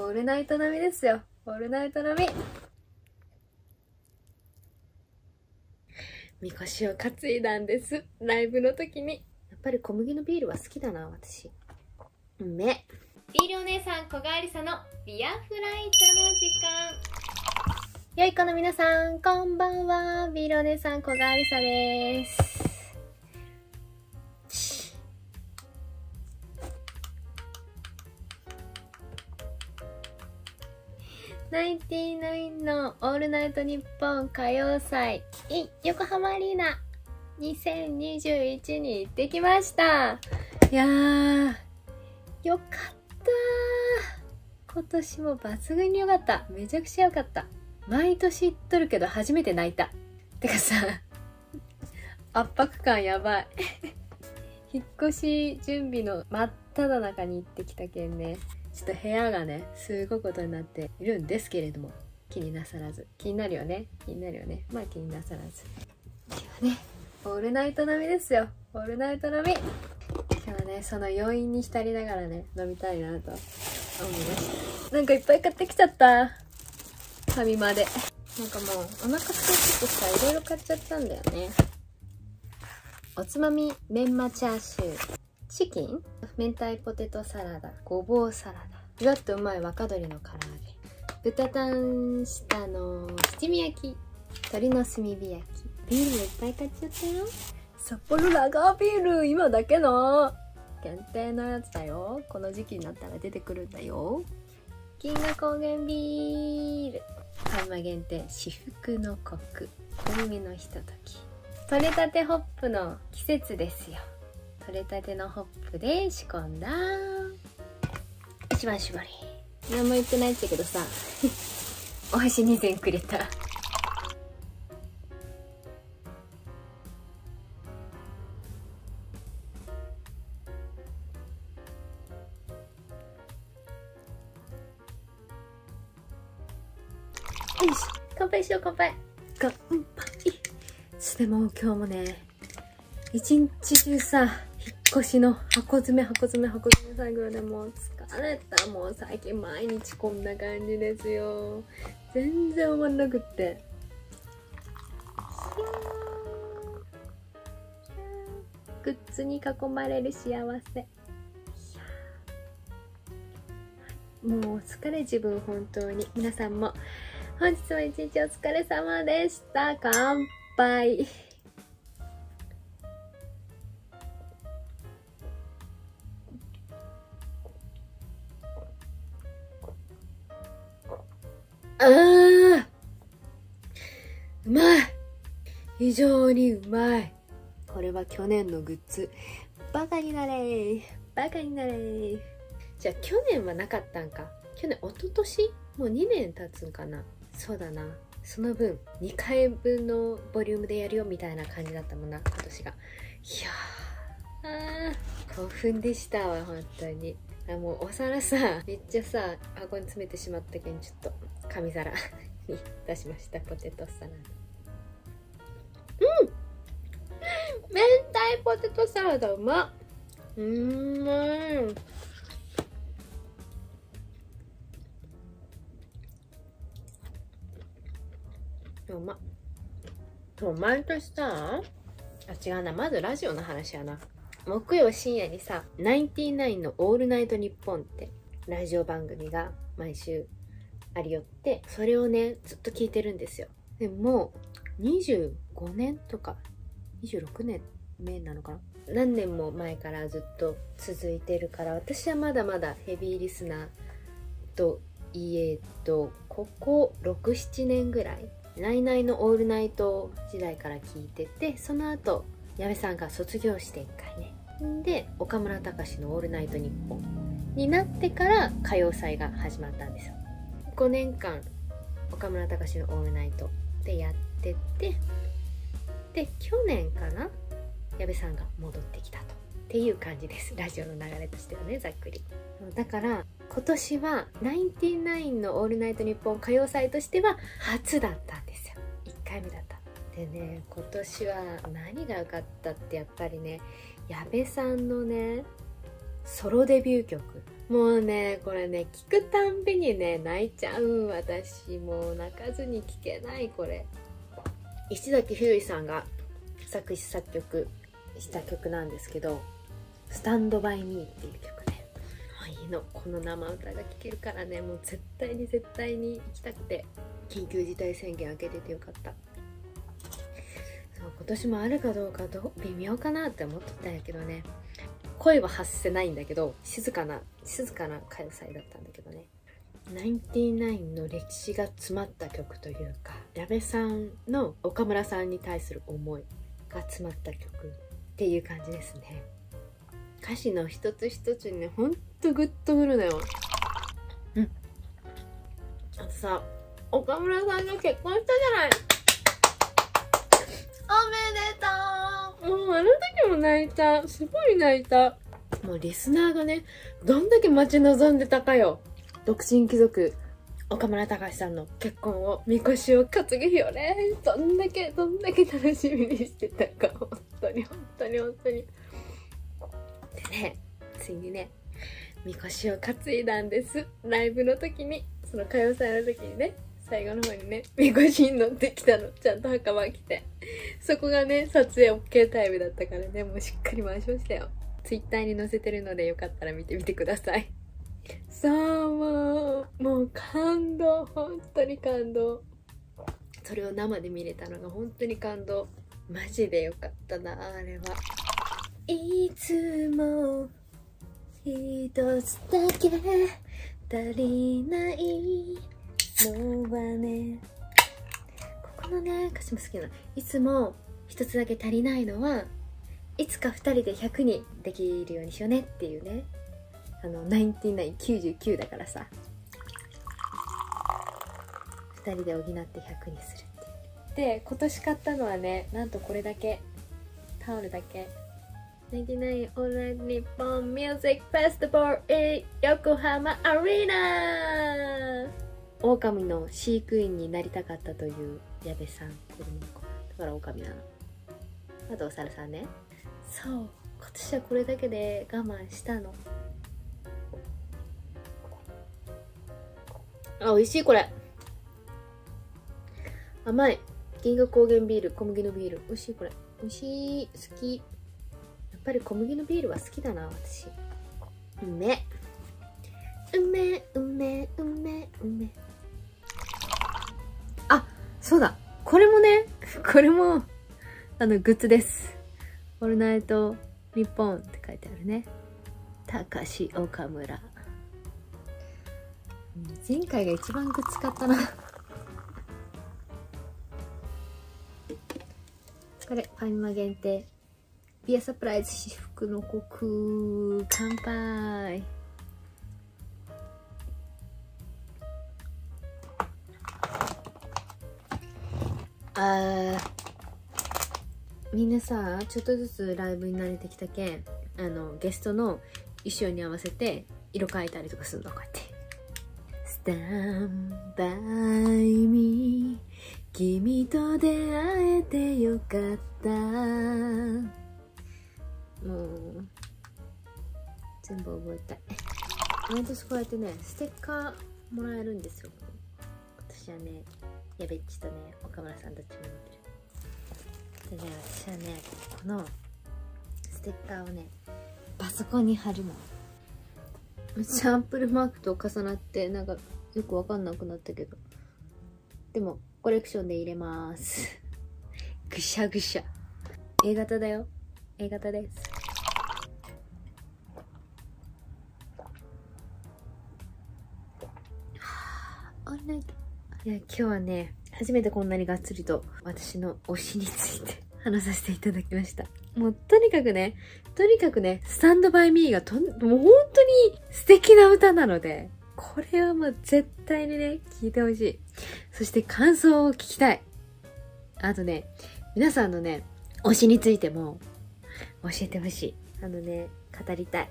オールナイト並みですよ。オールナイト並み。みこしを担いだんです。ライブの時に。やっぱり小麦のビールは好きだな、私。うめ。ビールお姉さん、小川りさのビアフライトの時間。良い子の皆さん、こんばんは。ビールお姉さん、小川りさです。ナインティナインのオールナイトニッポン歌謡祭 in 横浜アリーナ2021に行ってきました。いやー、よかった今年も抜群によかった。めちゃくちゃよかった。毎年行っとるけど初めて泣いた。てかさ、圧迫感やばい。引っ越し準備の真っ只中に行ってきたけんね。ちょっと部屋がね、すごいことになっているんですけれども、気になさらず。気になるよね気になるよねまあ気になさらず。今日はね、オールナイト並みですよ。オールナイト並み。今日はね、その余韻に浸りながらね、飲みたいなと思いました。なんかいっぱい買ってきちゃった。ファミマで。なんかもう、お腹空いててさ、いろいろ買っちゃったんだよね。おつまみ、メンマチャーシュー。チキン？明太ポテトサラダごぼうサラダふわっとうまい若鶏の唐揚げ。豚タン下の七味焼き。鶏の炭火焼き。ビールもいっぱい買っちゃったよ。札幌ラガービール。今だけの。限定のやつだよ。この時期になったら出てくるんだよ。銀河高原ビール。ハンマ限定至福のコク。海のひととき。取れたてホップの季節ですよ。取れたてのホップで仕込んだ一番搾り。何も言ってないっちゃけどさ。お箸2膳くれたよし乾杯しよう乾杯。乾杯。でも今日もね一日中さ引っ越しの箱詰め箱詰め箱詰め作業でもう疲れたもう最近毎日こんな感じですよ。全然終わんなくって。グッズに囲まれる幸せ。もうお疲れ自分本当に。皆さんも本日も一日お疲れ様でした。乾杯。非常にうまい。これは去年のグッズ。バカになれ。バカになれ。じゃあ去年はなかったんか。去年一昨年もう2年経つんかな。そうだな。その分2回分のボリュームでやるよみたいな感じだったもんな。今年が。いやー。あー興奮でしたわ本当に。あもうお皿さめっちゃさ顎に詰めてしまったけんちょっと紙皿に出しました。ポテトサラダうん。明太ポテトサラダうまっ。うまいうまっ。そう毎年さあ違うな。まずラジオの話やな。木曜深夜にさ、ナインティナインのオールナイトニッポンってラジオ番組が毎週ありよって、それをね、ずっと聞いてるんですよ。でもう25年とか26年目なのかな？何年も前からずっと続いてるから、私はまだまだヘビーリスナーといえど、ここ6、7年ぐらい、ナイナイのオールナイト時代から聞いてて、その後、矢部さんが卒業して1回ね。で岡村隆史の「オールナイトニッポン」になってから歌謡祭が始まったんですよ5年間岡村隆史の「オールナイト」でやっててで去年かな矢部さんが戻ってきたとっていう感じです。ラジオの流れとしてはねざっくり。だから今年はナインティナインの「オールナイトニッポン」歌謡祭としては初だったんですよ。1回目だった。でね今年は何が良かったってやっぱりね矢部さんのねソロデビュー曲。もうねこれね聞くたんびにね泣いちゃう。私もう泣かずに聞けないこれ。石崎ひゅーいさんが作詞作曲した曲なんですけど「スタンドバイミーっていう曲ね。いいのこの生歌が聴けるからね。もう絶対に絶対に行きたくて。緊急事態宣言開けててよかった。そう今年もあるかどうかど微妙かなって思ってたんやけどね。声は発せないんだけど静かな静かな歌謡祭だったんだけどねナインティナインの歴史が詰まった曲というか矢部さんの岡村さんに対する思いが詰まった曲っていう感じですね。歌詞の一つ一つにねほんとグッとくるのよ。うん。あとさ岡村さんが結婚したじゃない。おめでとう。もうあの時も泣いた。すごい泣いた。もうリスナーがねどんだけ待ち望んでたかよ独身貴族岡村隆史さんの結婚をみこしを担ぐ日をね。どんだけどんだけ楽しみにしてたか本当に本当に本当に。でねついにねみこしを担いだんです。ライブの時にその歌謡祭の時にね最後の方にねみこしに乗ってきたの。ちゃんと袴着て。そこがね撮影 OK タイムだったからねもうしっかり回しましたよ。Twitter に載せてるのでよかったら見てみてください。さあもうもう感動本当に感動。それを生で見れたのが本当に感動。マジでよかったなあれは。いつも一つだけ足りないのはね。ここのね歌詞も好きなの。いつも一つだけ足りないのはいつか二人で100にできるようにしようねっていうね。あの9999だからさ。2人で補って100にするってで今年買ったのはねなんとこれだけ。タオルだけ。99オールナイトニッポンミュージックフェスティバル in 横浜アリーナ。狼の飼育員になりたかったという矢部さん子供の子。だから狼なの。あとお猿さんね。そう。今年はこれだけで我慢したの。あ、美味しいこれ。甘い。銀河高原ビール、小麦のビール。美味しいこれ。美味しい。好き。やっぱり小麦のビールは好きだな、私。うめ。うめ、うめ、うめ、うめ。あ、そうだ。これもね、これも、あの、グッズです。オールナイトニッポンって書いてあるね。高し岡村。前回が一番グッズ買ったな。これファミマ限定。ビアサプライズ至福のコク乾杯。あみんなさちょっとずつライブに慣れてきたけんあのゲストの衣装に合わせて色変えたりとかするのこうやって。Stand by me. 君と出会えてよかった。もう全部覚えたい。毎年こうやってねステッカーもらえるんですよ。私はねやべっちとね岡村さんたちも見てるでね私はねこのステッカーをねパソコンに貼るの。サンプルマークと重なってなんかよくわかんなくなったけど。でもコレクションで入れます。ぐしゃぐしゃ。A 型だよ。A 型です。あいないいや今日はね初めてこんなにがっつりと私の推しについて話させていただきました。もうとにかくねとにかくねスタンドバイミーがとんもう本当に素敵な歌なのでこれはもう絶対にね聞いてほしい。そして感想を聞きたい。あとね皆さんのね推しについても教えてほしい。あのね語りたい。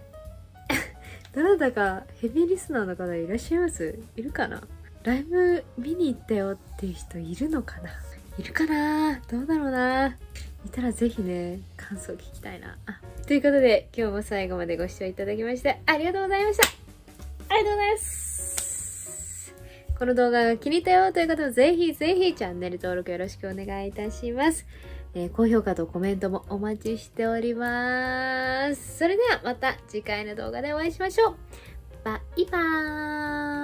どなたかヘビーリスナーの方いらっしゃいます？いるかな？ライブ見に行ったよっていう人いるのかな？いるかな？どうだろうな？いたらぜひね感想聞きたいなあということで今日も最後までご視聴いただきましてありがとうございましたありがとうございますこの動画が気に入ったよという方はぜひぜひチャンネル登録よろしくお願いいたします。えー、高評価とコメントもお待ちしております。それではまた次回の動画でお会いしましょう。バイバーイ